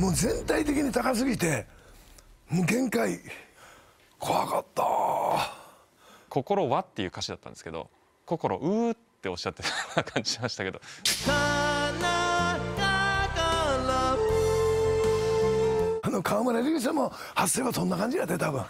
もう全体的に高すぎてもう限界。怖かった「心は」っていう歌詞だったんですけど「心うー」っておっしゃってた感じしましたけど。あの川村隆さんも発声はそんな感じやで多分。